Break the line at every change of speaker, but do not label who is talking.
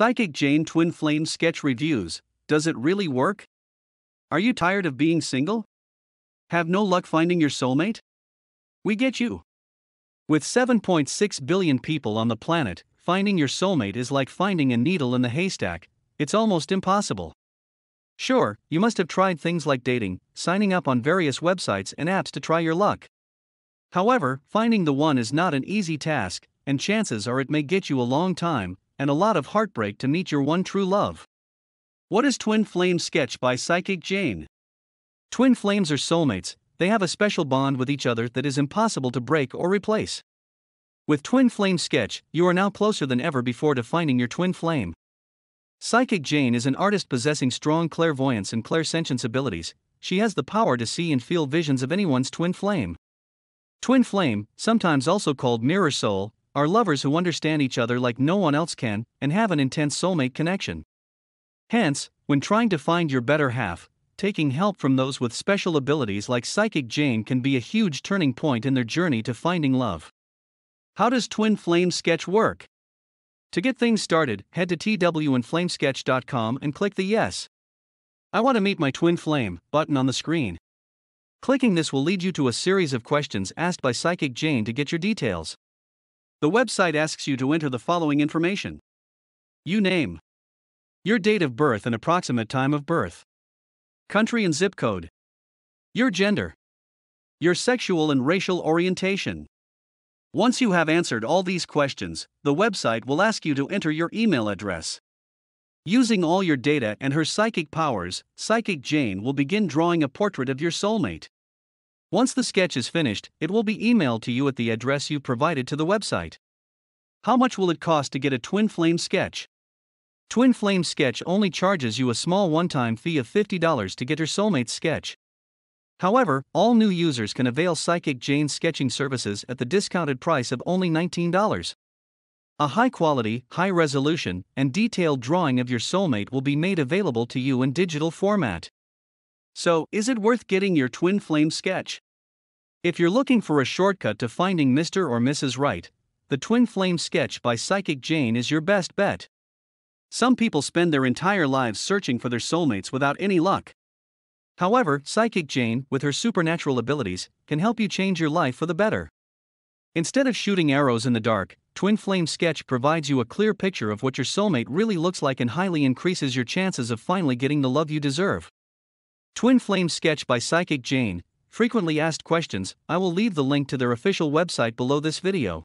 Psychic Jane Twin Flame Sketch Reviews Does it really work? Are you tired of being single? Have no luck finding your soulmate? We get you. With 7.6 billion people on the planet, finding your soulmate is like finding a needle in the haystack, it's almost impossible. Sure, you must have tried things like dating, signing up on various websites and apps to try your luck. However, finding the one is not an easy task, and chances are it may get you a long time, and a lot of heartbreak to meet your one true love. What is Twin Flame Sketch by Psychic Jane? Twin flames are soulmates, they have a special bond with each other that is impossible to break or replace. With Twin Flame Sketch, you are now closer than ever before to finding your twin flame. Psychic Jane is an artist possessing strong clairvoyance and clairsentience abilities. She has the power to see and feel visions of anyone's twin flame. Twin flame, sometimes also called mirror soul, are lovers who understand each other like no one else can and have an intense soulmate connection. Hence, when trying to find your better half, taking help from those with special abilities like Psychic Jane can be a huge turning point in their journey to finding love. How does Twin Flame Sketch work? To get things started, head to twinflamesketch.com and click the Yes. I want to meet my twin flame button on the screen. Clicking this will lead you to a series of questions asked by Psychic Jane to get your details. The website asks you to enter the following information You name, your date of birth and approximate time of birth, country and zip code, your gender, your sexual and racial orientation. Once you have answered all these questions, the website will ask you to enter your email address. Using all your data and her psychic powers, Psychic Jane will begin drawing a portrait of your soulmate. Once the sketch is finished, it will be emailed to you at the address you provided to the website. How much will it cost to get a twin flame sketch? Twin Flame Sketch only charges you a small one time fee of $50 to get your soulmate sketch. However, all new users can avail Psychic Jane's sketching services at the discounted price of only $19. A high quality, high resolution, and detailed drawing of your soulmate will be made available to you in digital format. So, is it worth getting your twin flame sketch? If you're looking for a shortcut to finding Mr. or Mrs. Right, the twin flame sketch by Psychic Jane is your best bet. Some people spend their entire lives searching for their soulmates without any luck. However, Psychic Jane, with her supernatural abilities, can help you change your life for the better. Instead of shooting arrows in the dark, Twin Flame Sketch provides you a clear picture of what your soulmate really looks like and highly increases your chances of finally getting the love you deserve. Twin Flame Sketch by Psychic Jane, frequently asked questions, I will leave the link to their official website below this video.